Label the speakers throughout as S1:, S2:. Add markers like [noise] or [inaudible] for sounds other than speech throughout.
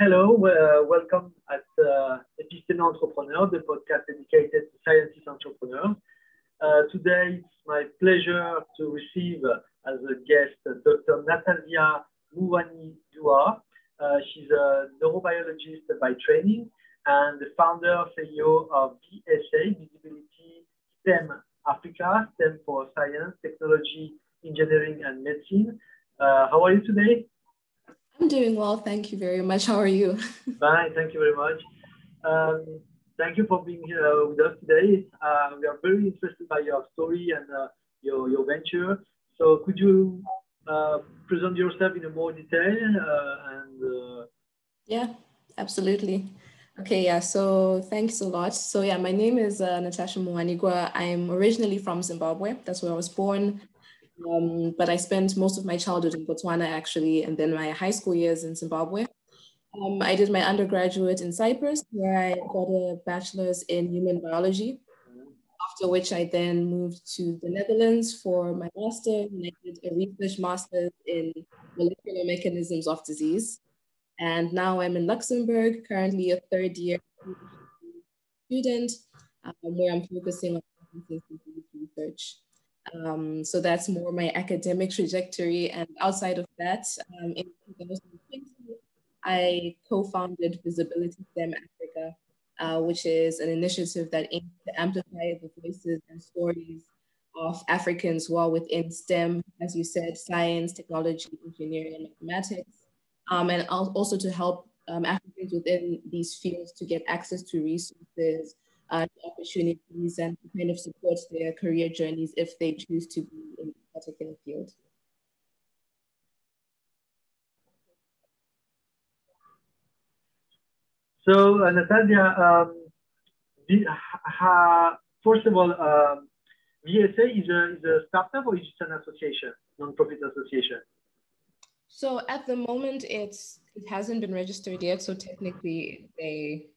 S1: Hello, uh, welcome at uh, Entrepreneur, the podcast dedicated to scientist entrepreneurs. Uh, today, it's my pleasure to receive uh, as a guest uh, Dr. Natalia Mouani Dua. Uh, she's a neurobiologist by training and the founder CEO of VSA, Visibility STEM Africa, STEM for Science, Technology, Engineering, and Medicine. how are you today?
S2: I'm doing well, thank you very much. How are you? [laughs]
S1: Fine, thank you very much. Um, thank you for being here with us today. Uh, we are very interested by your story and uh, your, your venture. So could you uh, present yourself in a more detail uh, and
S2: uh, yeah, absolutely. Okay, yeah, so thanks a lot. So yeah, my name is uh, Nathasia Muwanigwa. I'm originally from Zimbabwe. That's where I was born. Um, but I spent most of my childhood in Botswana actually, and then my high school years in Zimbabwe. Um, I did my undergraduate in Cyprus, where I got a bachelor's in human biology. After which I then moved to the Netherlands for my master, and I did a research master's in molecular mechanisms of disease. And now I'm in Luxembourg, currently a third year student, um, where I'm focusing on research. Um, so that's more my academic trajectory. And outside of that, um, in 2020, I co-founded Visibility STEM Africa, uh, which is an initiative that aims to amplify the voices and stories of Africans who are within STEM, as you said, science, technology, engineering, and mathematics, um, and also to help um, Africans within these fields to get access to resources, uh, opportunities and kind of support their career journeys if they choose to be in a particular field.
S1: So, uh, Natalia, um, the, uh, first of all, um, VSA is a, is a startup or is it an association, non-profit association?
S2: So at the moment, it's it hasn't been registered yet. So technically, they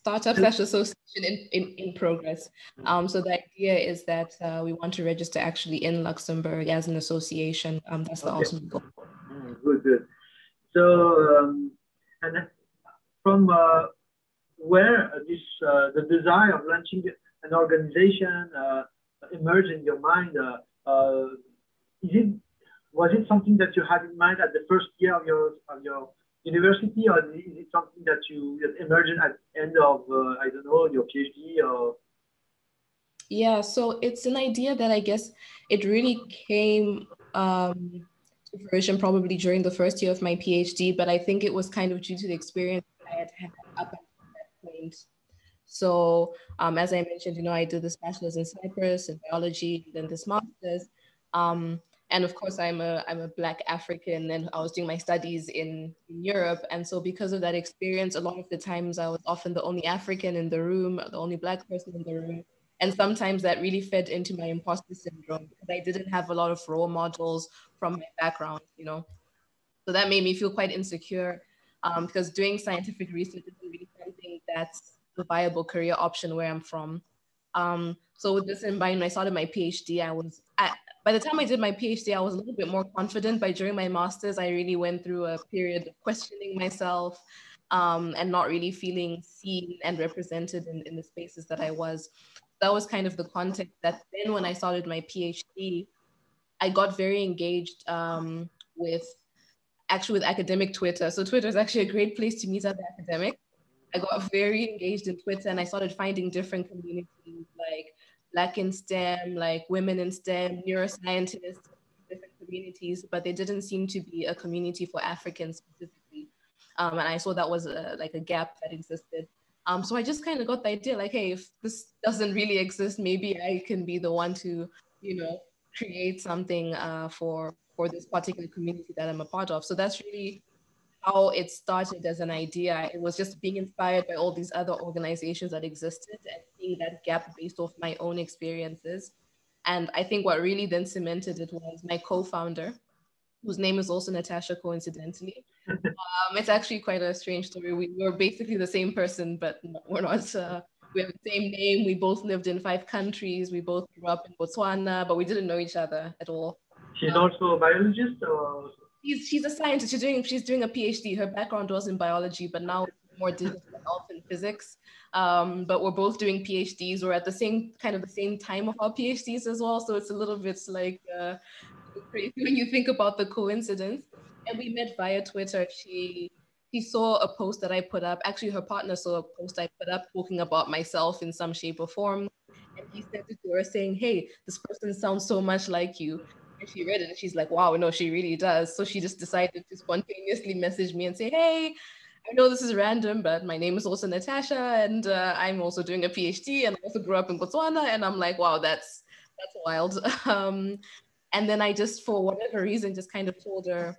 S2: startup slash association in, in, in progress. Um, so the idea is that uh, we want to register actually in Luxembourg as an association. Um, that's the okay. ultimate goal.
S1: Mm, good, good. So, um, and from uh, where this uh, the desire of launching an organization uh, emerged in your mind? Uh, uh, is it was it something that you had in mind at the first year of your of your university, or is it something that you emerged at the end of, uh, I don't know, your PhD or?
S2: Yeah, so it's an idea that I guess it really came um, to fruition probably during the first year of my PhD, but I think it was kind of due to the experience I had had up until that point. So, um, as I mentioned, you know, I did this bachelor's in Cyprus in biology, then this master's. Um, and of course i'm a i'm a black african and i was doing my studies in, in europe. And so because of that experience a lot of the times i was often the only african in the room the only black person in the room. And sometimes that really fed into my imposter syndrome because i didn't have a lot of role models from my background you know? So that made me feel quite insecure um, because doing scientific research isn't really something that's a viable career option where i'm from. Um, so with this in mind, when I started my PhD, I was by the time I did my PhD, I was a little bit more confident. But during my master's, I really went through a period of questioning myself um, and not really feeling seen and represented in, in the spaces that I was. That was kind of the context that then when I started my PhD, I got very engaged um, with actually with academic Twitter. So Twitter is actually a great place to meet other academics. I got very engaged in Twitter and I started finding different communities like Black in STEM, like women in STEM, neuroscientists, different communities, but there didn't seem to be a community for Africans specifically. Um, and I saw that was a, like a gap that existed. Um, so I just kind of got the idea like, hey, if this doesn't really exist, maybe I can be the one to, you know, create something uh, for for this particular community that I'm a part of. So that's really how it started as an idea. It was just being inspired by all these other organizations that existed and seeing that gap based off my own experiences. And I think what really then cemented it was my co-founder, whose name is also Natasha, coincidentally. um, it's actually quite a strange story. We were basically the same person, but we're not. Uh, we have the same name. We both lived in five countries. We both grew up in Botswana, but we didn't know each other at all.
S1: She's um, also a biologist, or
S2: she's, she's a scientist. She's doing she's doing a PhD. Her background was in biology, but now more digital health and physics. Um, but we're both doing PhDs. We're at the same kind of the same time of our PhDs as well. So it's a little bit like uh, crazy when you think about the coincidence. And we met via Twitter. She she saw a post that I put up. Actually, her partner saw a post I put up talking about myself in some shape or form. And he sent it to her saying, Hey, this person sounds so much like you. And she read it and she's like, Wow, no, she really does. So she just decided to spontaneously message me and say, Hey, I know this is random, but my name is also Natasha, and uh, I'm also doing a PhD, and I also grew up in Botswana. And I'm like, wow, that's that's wild. [laughs] Um, and then I just, for whatever reason, just kind of told her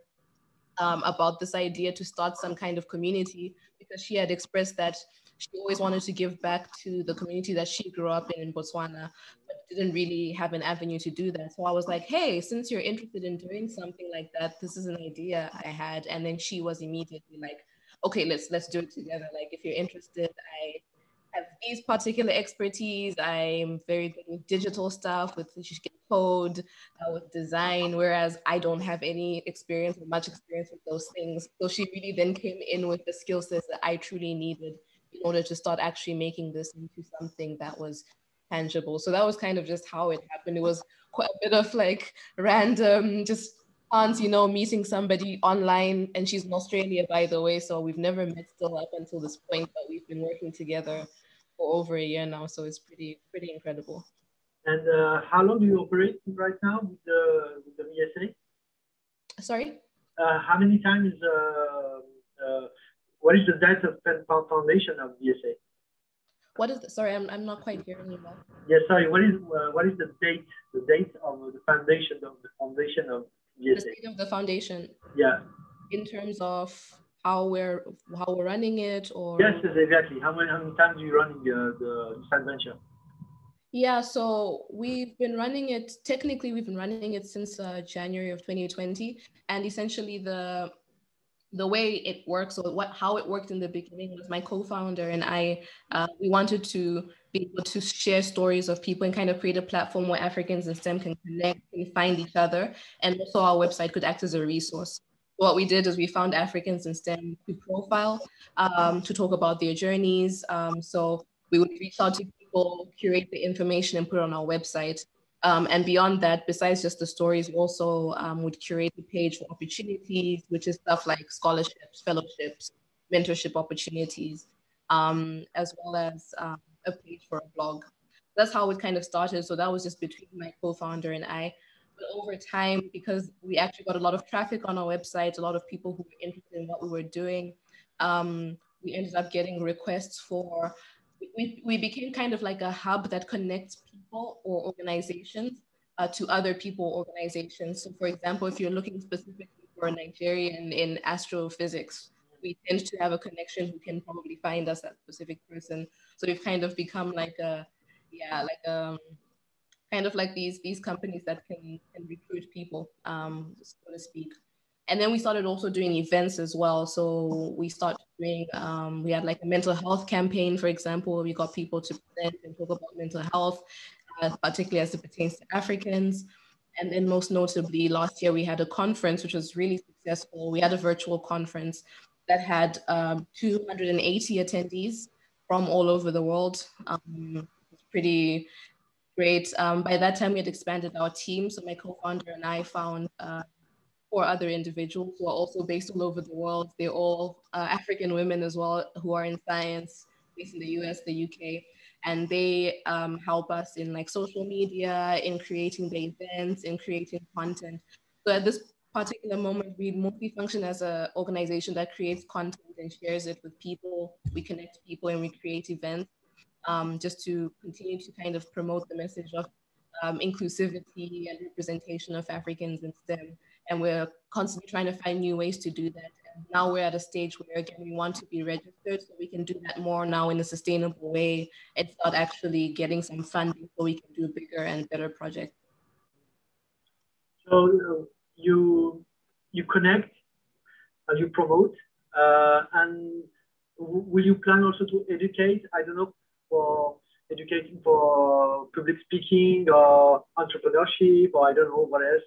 S2: um, about this idea to start some kind of community because she had expressed that she always wanted to give back to the community that she grew up in in Botswana, but didn't really have an avenue to do that. So I was like, hey, since you're interested in doing something like that, this is an idea I had. And then she was immediately like, okay, let's let's do it together. Like if you're interested, I have these particular expertise. I'm very good with digital stuff, with code, uh, with design, whereas I don't have any experience or much experience with those things. So she really then came in with the skill sets that I truly needed in order to start actually making this into something that was tangible. So that was kind of just how it happened. It was quite a bit of like random, just chance, you know, meeting somebody online, and she's in Australia, by the way. So we've never met still up until this point, but we've been working together for over a year now. So it's pretty, pretty incredible.
S1: And uh, how long do you operate right now with the, with the VSA?
S2: Sorry?
S1: Uh, how many times, uh, uh what is the date of foundation of VSA?
S2: What is the, sorry, I'm, I'm not quite hearing you well.
S1: Yeah, sorry, what is, uh, what is the date, the date of the foundation of the foundation of
S2: The state of the foundation?
S1: Yeah.
S2: In terms of how we're how we're running it or
S1: yes yes exactly how many how many times are you running uh, the this adventure
S2: yeah, so we've been running it, technically we've been running it since uh, January of 2020. And essentially the the way it works or what how it worked in the beginning was my co-founder and I uh, we wanted to be able to share stories of people and kind of create a platform where Africans in STEM can connect and find each other. And also our website could act as a resource. What we did is we found Africans in STEM to profile, um, to talk about their journeys. Um, so we would reach out to people, curate the information, and put it on our website. Um, and beyond that, besides just the stories, we also um, would curate the page for opportunities, which is stuff like scholarships, fellowships, mentorship opportunities, um, as well as um, a page for a blog. That's how it kind of started. So that was just between my co-founder and I. But over time, because we actually got a lot of traffic on our website, a lot of people who were interested in what we were doing, um, we ended up getting requests for we, we became kind of like a hub that connects people or organizations uh, to other people organizations. So for example, if you're looking specifically for a Nigerian in astrophysics, we tend to have a connection who can probably find us that specific person. So we've kind of become like a, yeah, like um, kind of like these these companies that can, can recruit people, um, so to speak and then we started also doing events as well. So we started doing, um, we had like a mental health campaign, for example, we got people to present and talk about mental health, uh, particularly as it pertains to Africans. And then most notably, last year we had a conference which was really successful. We had a virtual conference that had um, 280 attendees from all over the world. Um, pretty great. Um, by that time, we had expanded our team. So my co-founder and I found uh, four other individuals who are also based all over the world. They're all uh, African women as well who are in science, based in the US, the UK, and they um, help us in like social media, in creating the events, in creating content. So at this particular moment, we mostly function as an organization that creates content and shares it with people. We connect people and we create events um, just to continue to kind of promote the message of um, inclusivity and representation of Africans in STEM and we're constantly trying to find new ways to do that. And now we're at a stage where again we want to be registered, so we can do that more now in a sustainable way and start actually getting some funding so we can do bigger and better projects.
S1: So you you you connect, uh, you promote, uh, and will you plan also to educate? I don't know for educating for public speaking or entrepreneurship or I don't know what else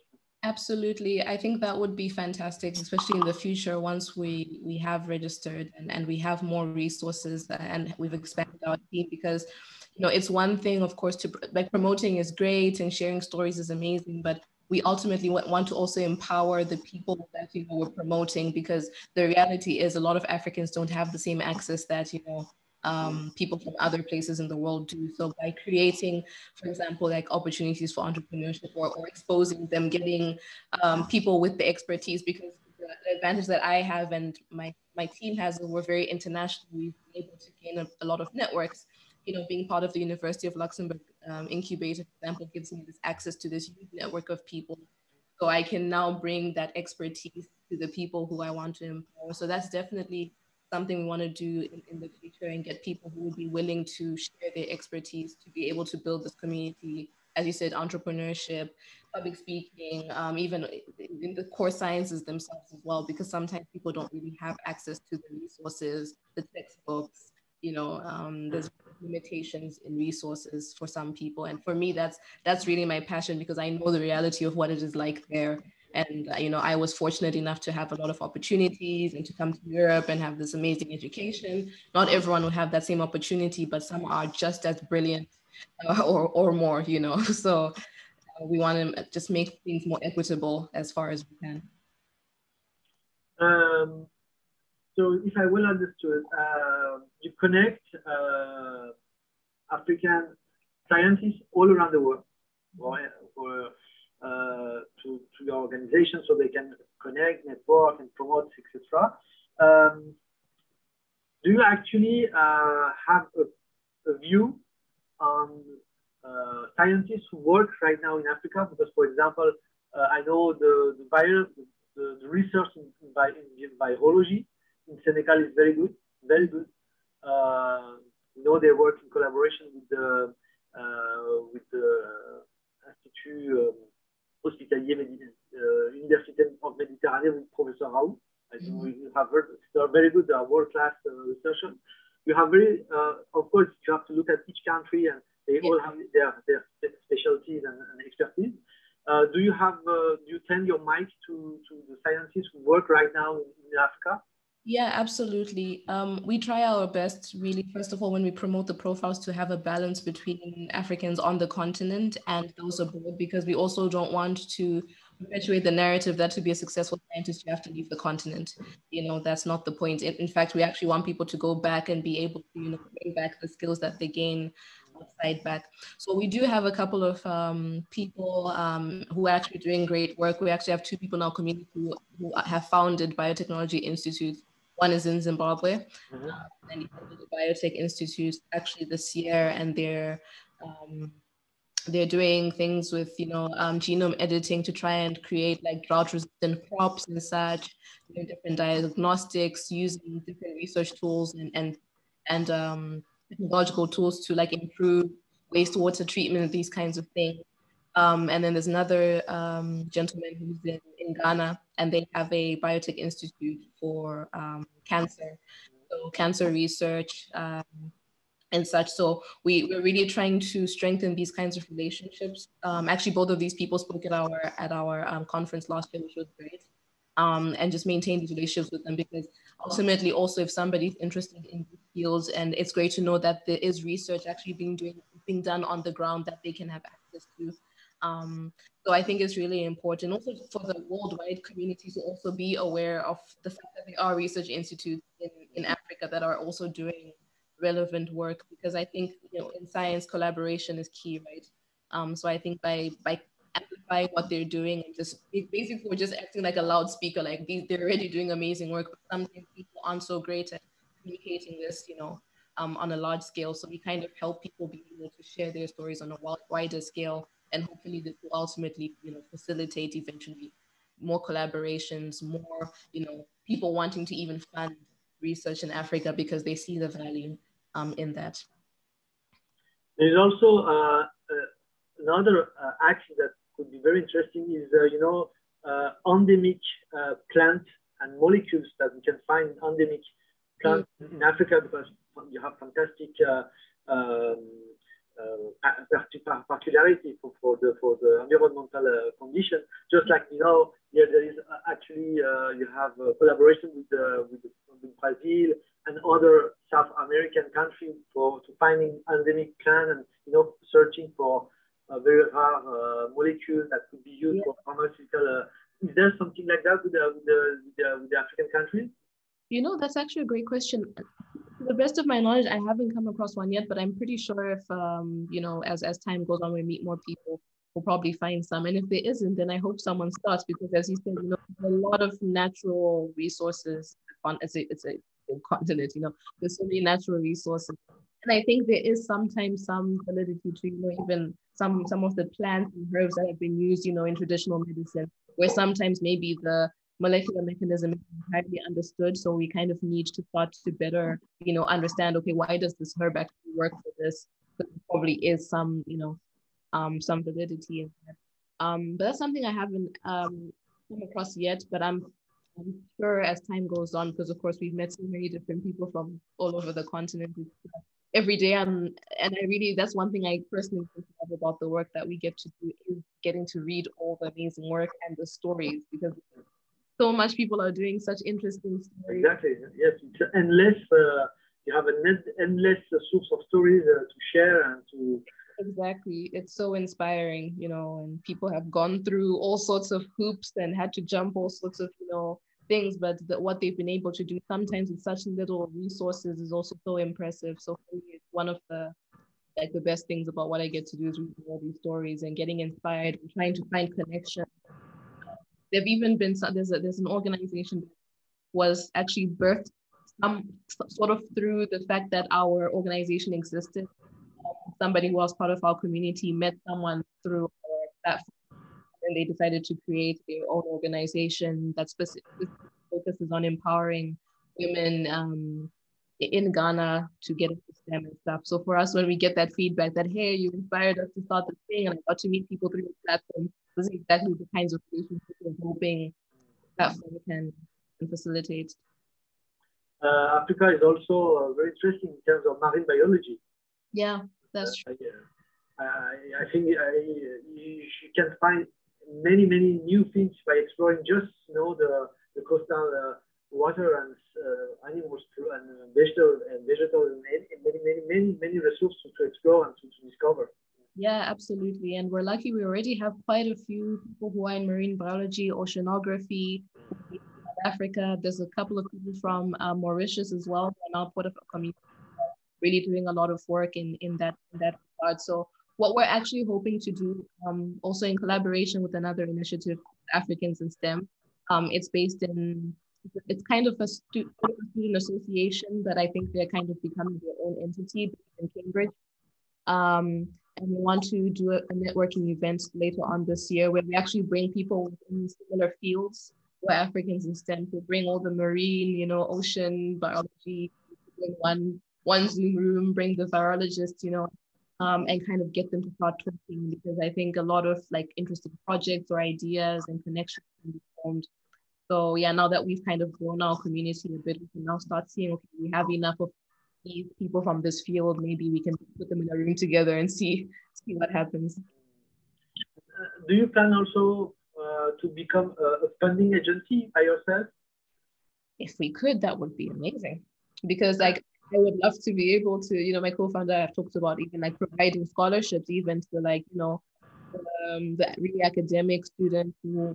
S2: Absolutely. I think that would be fantastic, especially in the future once we we have registered and, and we have more resources and we've expanded our team because you know it's one thing of course to like promoting is great and sharing stories is amazing but we ultimately want to also empower the people that you know we're promoting because the reality is a lot of Africans don't have the same access that you know um, people from other places in the world do. So by creating, for example, like opportunities for entrepreneurship or, or exposing them, getting um, people with the expertise, because the, the, advantage that I have and my my team has, we're very international. We've been able to gain a, a lot of networks. You know, being part of the University of Luxembourg um, incubator, for example, gives me this access to this huge network of people. So I can now bring that expertise to the people who I want to empower. So that's definitely something we want to do in, in the future and get people who would be willing to share their expertise to be able to build this community. As you said, entrepreneurship, public speaking, um, even in the core sciences themselves as well, because sometimes people don't really have access to the resources, the textbooks, you know um, there's limitations in resources for some people. And for me that's that's really my passion because i know the reality of what it is like there. And uh, you know i was fortunate enough to have a lot of opportunities and to come to europe and have this amazing education. Not everyone will have that same opportunity but some are just as brilliant uh, or, or more you know. [laughs] So uh, we want to just make things more equitable as far as we can.
S1: Um, so if I well understood, uh, you connect African scientists all around the world or, or uh, to, to your organization so they can connect, network, and promote, etc. Um, do you actually uh, have a, a, view on uh, scientists who work right now in Africa? Because, for example, uh, I know the, the, bio, the, the research in, in, in biology in Senegal is very good, very good. You know, they work in collaboration with the uh, with the Institut um, Hospitalier uh, Université of Méditerranée with Professor Raoult. I think mm-hmm. you have heard. They are very good. They are world-class uh, researchers. You have very, uh, of course, you have to look at each country and they all have their, their specialties and, and expertise. Uh, do you have, uh, do you tend your mic to, to the scientists who work right now in, in Africa?
S2: Yeah, absolutely. Um, we try our best, really, first of all, when we promote the profiles, to have a balance between Africans on the continent and those abroad, because we also don't want to perpetuate the narrative that to be a successful scientist, you have to leave the continent. You know, that's not the point. In, fact, we actually want people to go back and be able to, you know, bring back the skills that they gain outside back. So we do have a couple of um, people um, who are actually doing great work. We actually have two people in our community who, who have founded biotechnology institutes one is in Zimbabwe, mm-hmm. um, and the Biotech Institute actually this year, and they're um, they're doing things with you know um, genome editing to try and create like drought resistant crops and such, doing different diagnostics, using different research tools and and and um, technological tools to like improve wastewater treatment, and these kinds of things. Um, and then there's another um, gentleman who's in, in Ghana, and they have a biotech institute for um, cancer, so cancer research um, and such. So we, we're really trying to strengthen these kinds of relationships. Um, actually, both of these people spoke at our at our um, conference last year, which was great. and just maintain these relationships with them because ultimately, also if somebody's interested in these fields, and it's great to know that there is research actually being doing being done on the ground that they can have access to um, so I think it's really important also for the worldwide community to also be aware of the fact that there are research institutes in, in Africa that are also doing relevant work because I think you know in science collaboration is key, right? Um, so I think by by amplifying what they're doing and just basically we're just acting like a loudspeaker, like they're already doing amazing work, but sometimes people aren't so great at communicating this, you know, um, on a large scale. So we kind of help people be able to share their stories on a wider scale and hopefully this will ultimately you know facilitate eventually more collaborations more you know people wanting to even fund research in africa because they see the value um, in that
S1: there's also uh, uh, another uh, action that could be very interesting is uh, you know uh, endemic uh, plants and molecules that we can find endemic plants mm. in africa because you have fantastic um, uh, particularity for, for the for the environmental uh, conditions. Just like you know, yeah, there is uh, actually uh, you have a collaboration with the, with, the, with Brazil and other South American countries for to finding endemic plant and you know searching for very rare uh, molecule that could be used yeah. for pharmaceutical. Uh, is there something like that with the, with the, with the, with the African countries?
S2: You know, that's actually a great question. To the best of my knowledge, I haven't come across one yet, but I'm pretty sure if um, you know, as as time goes on, we meet more people, we'll probably find some. And if there isn't, then I hope someone starts because, as you said, you know, a lot of natural resources. On it's a it's a continent, you know, there's so many natural resources, and I think there is sometimes some validity to you know even some some of the plants and herbs that have been used, you know, in traditional medicine, where sometimes maybe the molecular mechanism is entirely understood. So we kind of need to start to better, you know, understand, okay, why does this herb actually work for this? There probably is some, you know, um, some validity in that. Um, but that's something I haven't um, come across yet, but I'm, I'm sure as time goes on, because of course we've met so many different people from all over the continent every day. I'm, and I really, that's one thing I personally love about the work that we get to do is getting to read all the amazing work and the stories because so much people are doing such interesting stories.
S1: Exactly. Yes, it's endless. Uh, you have an endless source of stories uh, to share and to.
S2: Exactly. It's so inspiring, you know, and people have gone through all sorts of hoops and had to jump all sorts of, you know, things, but the, what they've been able to do sometimes with such little resources is also so impressive. So for me, it's one of the like the best things about what I get to do is reading all these stories and getting inspired and trying to find connection They've even been there's a, there's an organization that was actually birthed some sort of through the fact that our organization existed. Somebody who was part of our community met someone through our platform, and they decided to create their own organization that specifically focuses on empowering women um, in Ghana to get into STEM and stuff. So for us, when we get that feedback that, hey, you inspired us to start this thing and I got to meet people through the platform, those are exactly the kinds of relationships we're hoping platform can, can facilitate.
S1: Uh, Africa is also uh, very interesting in terms of marine biology.
S2: Yeah, that's true.
S1: Uh, I, I think I, you, can find many, many new things by exploring just, you know, the, the coastal uh, water and uh, animals and uh, vegetables and vegetables and many, many, many, many resources to explore and to, to discover.
S2: Yeah, absolutely. And we're lucky we already have quite a few people who are in marine biology, oceanography, Africa. There's a couple of people from uh, Mauritius as well who are now part of a community really doing a lot of work in, in that in that regard. So what we're actually hoping to do, um, also in collaboration with another initiative, Africans in STEM, um, it's based in it's kind of a stu- student association, but I think they're kind of becoming their own entity in Cambridge. Um, and we want to do a, networking event later on this year where we actually bring people in similar fields where Africans in STEM to bring all the marine, you know, ocean biology in one one Zoom room, bring the virologists, you know, um, and kind of get them to start talking because I think a lot of like interesting projects or ideas and connections can be formed. So yeah, now that we've kind of grown our community a bit, we can now start seeing okay, we have enough of these people from this field. Maybe we can put them in a room together and see see what happens.
S1: Do you plan also uh, to become a, funding agency by yourself?
S2: If we could, that would be amazing. Because like I would love to be able to, you know, my co-founder I've talked about even like providing scholarships even to like, you know, um, the really academic students who,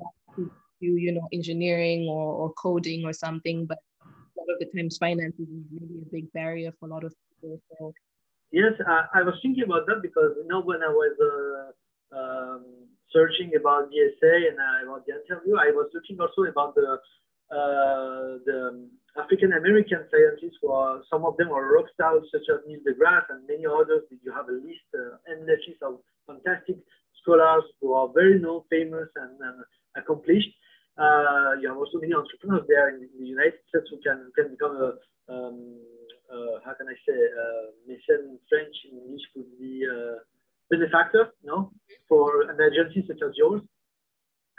S2: do you know engineering or, or coding or something but of the times finances is really a big barrier for a lot of people so
S1: yes i, I was thinking about that because you know when i was uh, um, searching about the essay and uh, about the interview i was looking also about the uh, the African American scientists who are some of them are rock stars such as Neil deGrasse and many others. Did you have a list, uh, endless list of fantastic scholars who are very known, famous, and, and accomplished. Uh, you have also many entrepreneurs there in, in, the United States who can, can become a, um, uh, how can I say, uh, mécène in French, in English could be a benefactor, no, for an agency such as yours.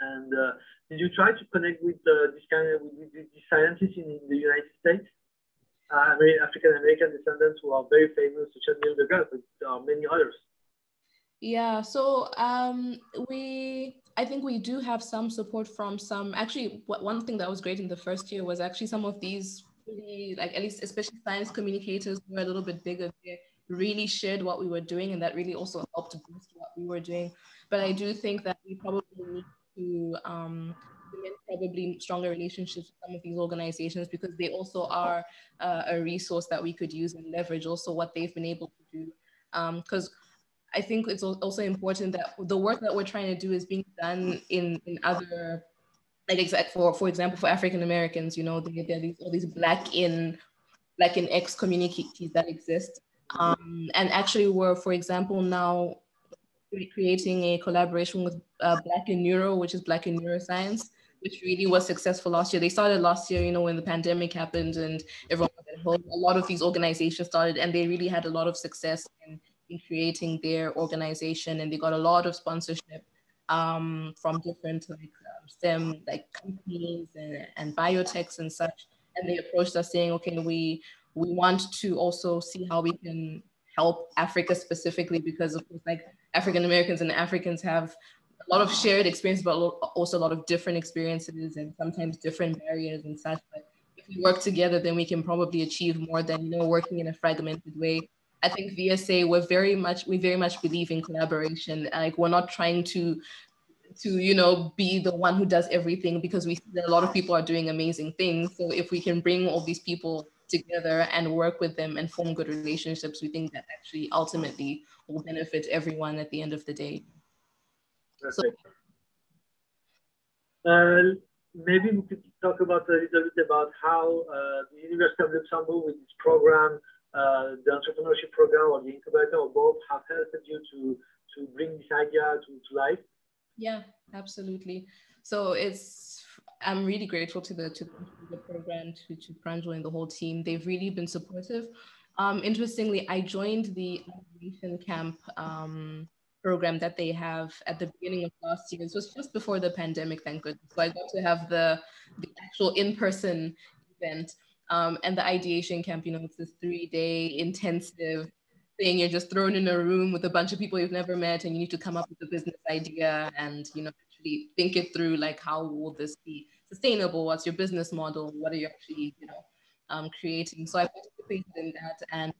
S1: And uh, did you try to connect with uh, this kind of with, with these scientists in, in, the United States? Uh, African American descendants who are very famous, such as Neil deGrasse, but there are many others.
S2: Yeah, so um, we, I think we do have some support from some. Actually, one thing that was great in the first year was actually some of these really, like at least especially science communicators who were a little bit bigger. They really shared what we were doing, and that really also helped boost what we were doing. But I do think that we probably need to um, probably stronger relationships with some of these organizations because they also are uh, a resource that we could use and leverage also what they've been able to do. Because um, I think it's also important that the work that we're trying to do is being done in, in other, like exact for for example, for African Americans, you know, there, are these all these black in black in X communities that exist. Um, and actually we're, for example, now creating a collaboration with uh, Black in Neuro, which is Black in Neuroscience, which really was successful last year. They started last year, you know, when the pandemic happened and everyone was at home. A lot of these organizations started and they really had a lot of success in in creating their organization and they got a lot of sponsorship um, from different like um, STEM like companies and, and biotechs and such. And they approached us saying, okay, we we want to also see how we can help Africa specifically because of course like African Americans and Africans have a lot of shared experience, but also a lot of different experiences and sometimes different barriers and such. But if we work together, then we can probably achieve more than you know working in a fragmented way I think VSA we're very much we very much believe in collaboration. Like we're not trying to to you know be the one who does everything because we see that a lot of people are doing amazing things. So if we can bring all these people together and work with them and form good relationships, we think that actually ultimately will benefit everyone at the end of the day.
S1: So, uh, maybe we could talk about a little bit about how uh, the University of Luxembourg with its program uh, the entrepreneurship program or the incubator or both have helped you to to bring this idea to, to life?
S2: Yeah, absolutely. So it's I'm really grateful to the to the program, to to and the whole team. They've really been supportive. Um, interestingly, I joined the innovation camp um, program that they have at the beginning of last year. It was just before the pandemic, thank goodness. So I got to have the the actual in person event. Um, and the ideation camp, you know, it's this three day intensive thing. You're just thrown in a room with a bunch of people you've never met, and you need to come up with a business idea and, you know, actually think it through like, how will this be sustainable? What's your business model? What are you actually, you know, um, creating? So I participated in that. And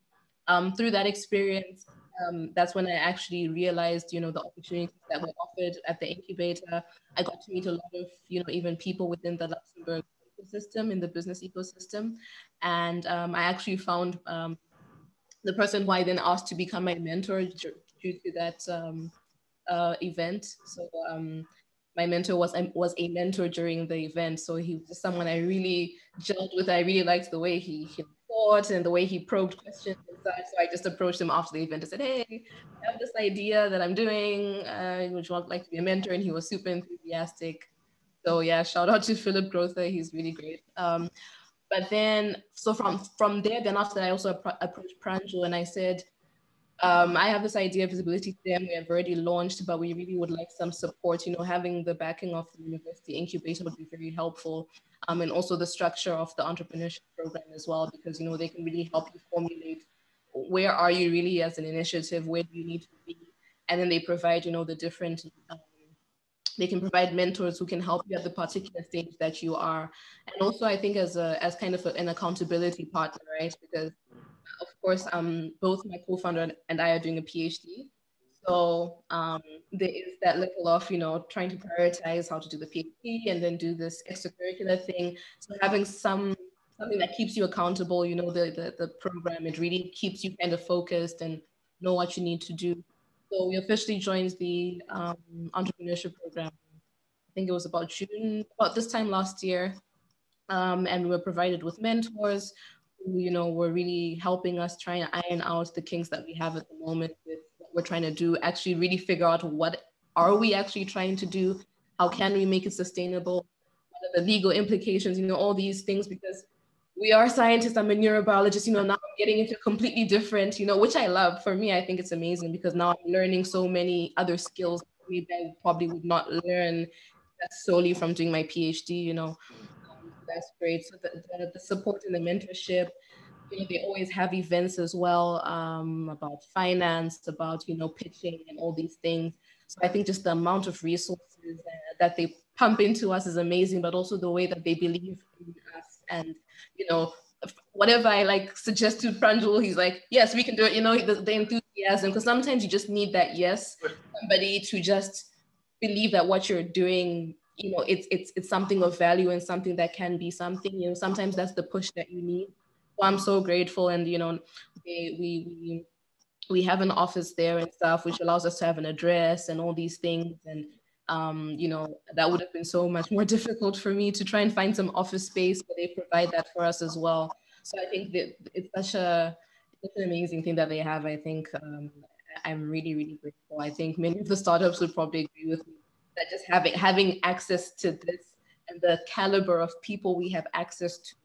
S2: um, through that experience, um, that's when I actually realized, you know, the opportunities that were offered at the incubator. I got to meet a lot of, you know, even people within the Luxembourg ecosystem, in the business ecosystem. And um, I actually found um, the person who I then asked to become my mentor due to that um, uh, event. So um, my mentor was was a mentor during the event. So he was someone I really gelled with. I really liked the way he, he thought and the way he probed questions and such. So I just approached him after the event and said, "Hey, I have this idea that I'm doing. Uh, would you like to be a mentor?" And he was super enthusiastic. So yeah, shout out to Philip Grother. He's really great. Um, but then, so from from there, then after I also approached Pranjal and I said, um, I have this idea of visibility STEM we have already launched, but we really would like some support. You know, having the backing of the university incubator would be very helpful. Um, and also the structure of the entrepreneurship program as well, because, you know, they can really help you formulate where are you really as an initiative, where do you need to be? And then they provide, you know, the different um, they can provide mentors who can help you at the particular stage that you are. And also i think as a as kind of an accountability partner right? Because of course um both my co-founder and i are doing a phd so um, there is that level of you know trying to prioritize how to do the phd and then do this extracurricular thing. So having some something that keeps you accountable you know the, the the program it really keeps you kind of focused and know what you need to do so we officially joined the um, entrepreneurship program. I think it was about June, about this time last year. Um, and we were provided with mentors who, you know, were really helping us try and iron out the kinks that we have at the moment with what we're trying to do, actually really figure out what are we actually trying to do? How can we make it sustainable? What are the legal implications? You know, all these things because we are scientists. I'm a neurobiologist. You know, now I'm getting into completely different. You know, which I love. For me, I think it's amazing because now I'm learning so many other skills maybe I probably would not learn solely from doing my PhD. You know, um, that's great. So the, the, the, support and the mentorship. you know, they always have events as well um, about finance, about you know pitching and all these things. So I think just the amount of resources that they pump into us is amazing, but also the way that they believe in and you know whatever I like suggest to Pranjal, he's like, yes, we can do it. You know, the, the enthusiasm because sometimes you just need that yes, somebody to just believe that what you're doing you know it's it's it's something of value and something that can be something you know sometimes that's the push that you need so i'm so grateful and you know we we we have an office there and stuff which allows us to have an address and all these things and um, you know that would have been so much more [laughs] difficult for me to try and find some office space but they provide that for us as well so i think that it's such a it's an amazing thing that they have i think um, i'm really really grateful i think many of the startups would probably agree with me that just having having access to this and the caliber of people we have access to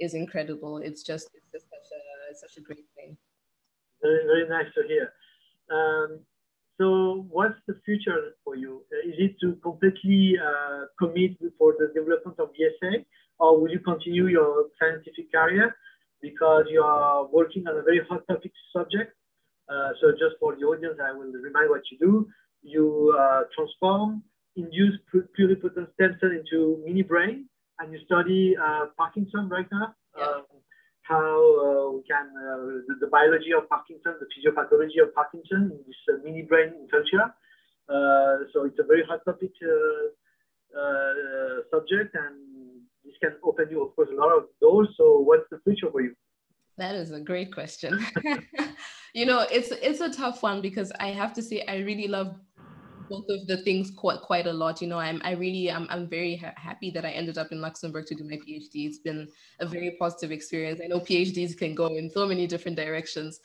S2: is incredible. It's just it's just such a such a great thing.
S1: Very very nice to hear. Um, so what's the future for you? Is it to completely uh, commit for the development of VSA, or will you continue your scientific career because you are working on a very hot topic subject? Uh, so just for the audience, I will remind what you do. You uh, transform induce pluripotent stem cell into mini brain, and you study uh, Parkinson right now. Yeah. How uh, we can uh, the, the, biology of Parkinson, the physiopathology of Parkinson in this uh, mini brain in culture. So it's a very hot topic subject, and this can open you, of course, a lot of doors. So what's the future for you?
S2: That is a great question. [laughs] you know, it's it's a tough one because I have to say I really love both of the things quite quite a lot. You know, I'm I really I'm I'm very ha- happy that I ended up in Luxembourg to do my PhD. It's been a very positive experience. I know PhDs can go in so many different directions.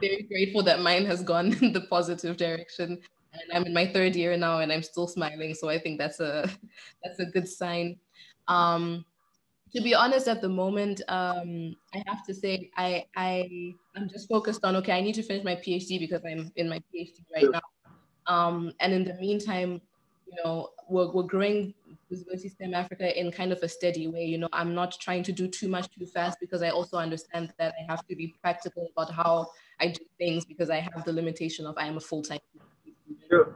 S2: Very grateful that mine has gone [laughs] in the positive direction. And I'm in my third year now, and I'm still smiling. So I think that's a [laughs] that's a good sign. Um, to be honest, at the moment, um, I have to say I I I'm just focused on okay. I need to finish my PhD because I'm in my PhD right now. Um, and in the meantime, you know, we're, we're growing Visibility STEM Africa in kind of a steady way. You know, I'm not trying to do too much too fast because I also understand that I have to be practical about how I do things because I have the limitation of I am a full-time
S1: Sure.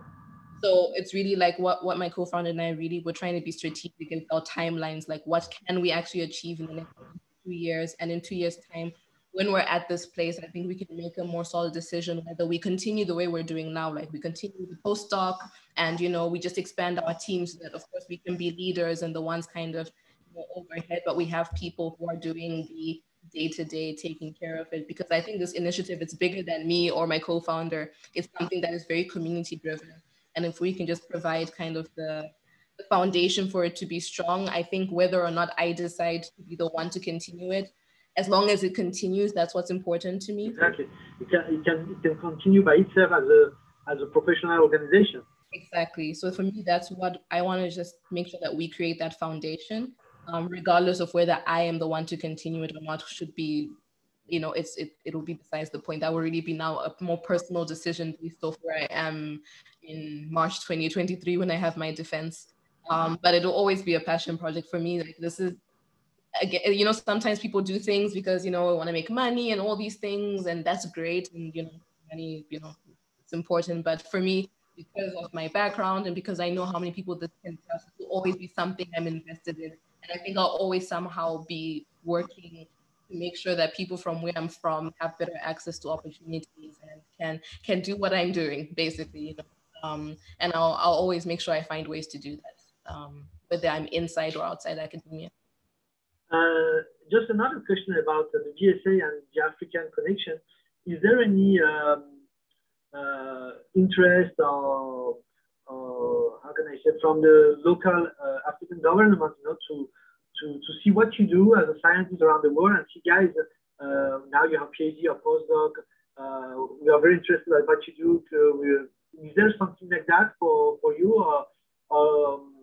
S2: So it's really like what, what my co-founder and I really were trying to be strategic in our timelines, like what can we actually achieve in the next two years? And in two years time, when we're at this place, I think we can make a more solid decision whether we continue the way we're doing now, like we continue the postdoc and, you know, we just expand our team so that of course we can be leaders and the ones kind of know, overhead, but we have people who are doing the day-to-day taking care of it because I think this initiative is bigger than me or my co-founder. It's something that is very community driven. And if we can just provide kind of the, the foundation for it to be strong, I think whether or not I decide to be the one to continue it, as long as it continues, that's what's important to me.
S1: Exactly. It can, it can, it can continue by itself as a, as a professional organization.
S2: Exactly. So for me, that's what I want to just make sure that we create that foundation, um, regardless of whether I am the one to continue it or not, should be, you know, it's it, it'll be besides the point. That will really be now a more personal decision based off where I am in March 2023 when I have my defense. Um, but it'll always be a passion project for me. Like this is again, you know, sometimes people do things because, you know, want to make money and all these things, and that's great. And, you know, money, you know, it's important. But for me, because of my background and because I know how many people this can touch, it will always be something I'm invested in. And I think I'll always somehow be working to make sure that people from where I'm from have better access to opportunities and can can do what I'm doing, basically. You know? um, and I'll, I'll always make sure I find ways to do that, um, whether I'm inside or outside academia.
S1: Uh, just another question about the VSA and the African connection. Is there any um, uh, interest or, or, how can I say from the local uh, African government, you know, to, to, to see what you do as a scientist around the world and see, guys, uh, now you have PhD or postdoc. Uh, we are very interested in what you do. To, is there something like that for, for you? Or, um,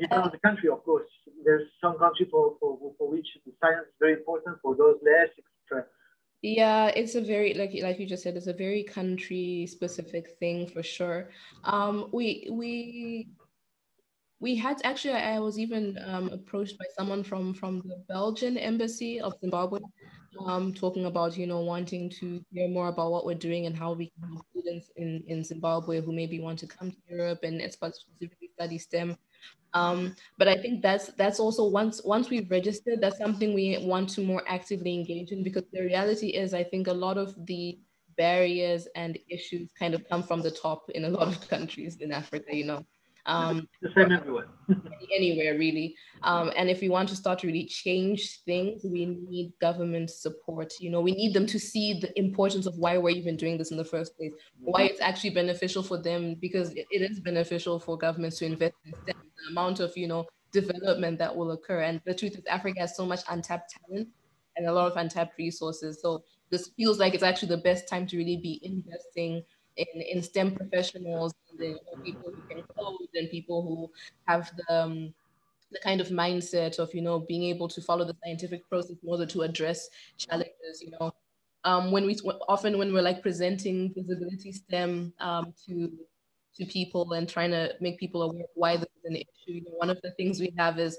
S1: depends on the country, of course. There's some country for, for, for which the science is very important, for those less, etc.
S2: Yeah, it's a very like like you just said, it's a very country specific thing for sure. Um, we we we had actually I was even um, approached by someone from from the Belgian embassy of Zimbabwe um, talking about, you know, wanting to hear more about what we're doing and how we can help students in, in Zimbabwe who maybe want to come to Europe and specifically study STEM. Um, but I think that's that's also once once we've registered, that's something we want to more actively engage in because the reality is, I think a lot of the barriers and issues kind of come from the top in a lot of countries in Africa. You know,
S1: um, the same everywhere. [laughs]
S2: anywhere really. Um, and if we want to start to really change things, we need government support. You know, we need them to see the importance of why we're even doing this in the first place, why it's actually beneficial for them, because it, it is beneficial for governments to invest in the amount of, you know, development that will occur. And the truth is Africa has so much untapped talent and a lot of untapped resources. So this feels like it's actually the best time to really be investing in, in STEM professionals, people who can code and people who have the, um, the kind of mindset of, you know, being able to follow the scientific process in order to address challenges, you know. Um, when we often when we're like presenting visibility STEM um, to to people and trying to make people aware why this is an issue, you know, one of the things we have is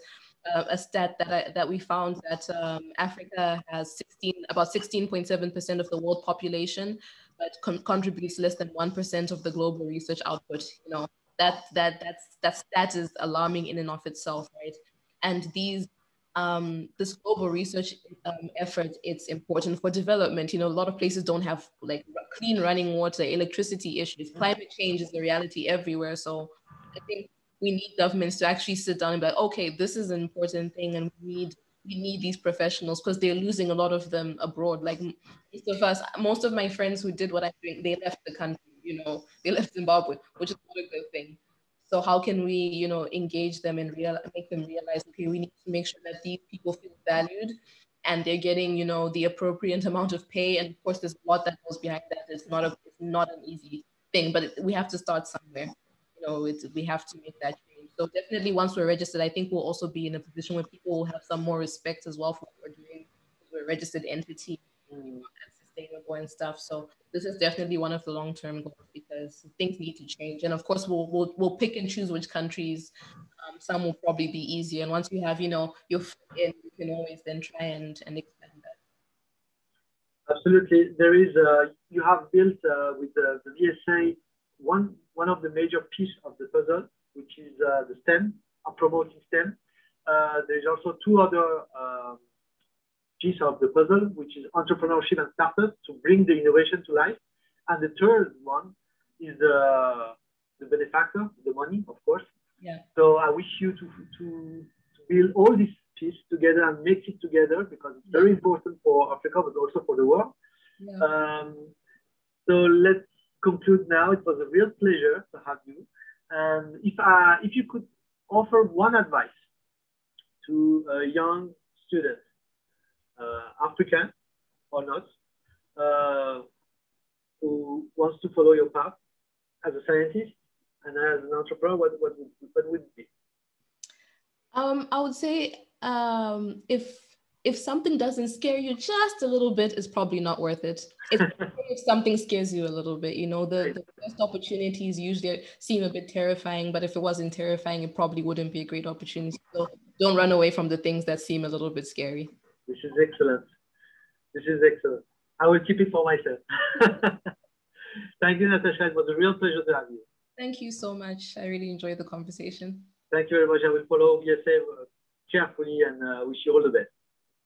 S2: uh, a stat that I, that we found that um, Africa has 16 about 16.7% of the world population, but con- contributes less than 1% of the global research output. You know, that, that, that's, that stat is alarming in and of itself, right? And these, um, this global research um, effort, it's important for development. You know, a lot of places don't have like clean running water, electricity issues, climate change is the reality everywhere. So I think we need governments to actually sit down and be like, okay, this is an important thing and we need we need these professionals because they're losing a lot of them abroad. Like most of us, most of my friends who did what I'm doing, they left the country, you know, they left Zimbabwe, which is not a good thing. So how can we, you know, engage them and real make them realize, okay, we need to make sure that these people feel valued and they're getting, you know, the appropriate amount of pay. And of course, there's a lot that goes behind that. It's not a, it's not an easy thing, but we have to start somewhere. You know, it's, we have to make that change. So definitely, once we're registered, I think we'll also be in a position where people will have some more respect as well for what we're doing. We're a registered entity and sustainable and stuff. So this is definitely one of the long-term goals because things need to change. And of course, we'll we'll, we'll pick and choose which countries. Um, some will probably be easier. And once you have, you know, your foot in, you can always then try and and expand that.
S1: Absolutely, there is. Uh, you have built uh, with the, the VSA one one of the major pieces of the puzzle, which is uh, the STEM, and promoting STEM. Uh, there's also two other um, piece of the puzzle, which is entrepreneurship and startups to bring the innovation to life. And the third one is uh, the benefactor, the money, of course.
S2: Yeah.
S1: So I wish you to, to, to build all these pieces together and mix it together because it's very important for Africa, but also for the world. Yeah. Um, so let's conclude now. It was a real pleasure to have you. And if, uh, if you could offer one advice to a young student uh, African or not, uh, who wants to follow your path as a scientist and as an entrepreneur, what, what, would, what would it be?
S2: Um, I would say um, if if something doesn't scare you just a little bit, it's probably not worth it. [laughs] If, something scares you a little bit, you know, the, the best opportunities usually seem a bit terrifying, but if it wasn't terrifying, it probably wouldn't be a great opportunity. So don't run away from the things that seem a little bit scary.
S1: This is excellent. This is excellent. I will keep it for myself. [laughs] Thank you, Nathasia. It was a real pleasure to have you.
S2: Thank you so much. I really enjoyed the conversation.
S1: Thank you very much. I will follow VSA carefully and uh, wish you all the best.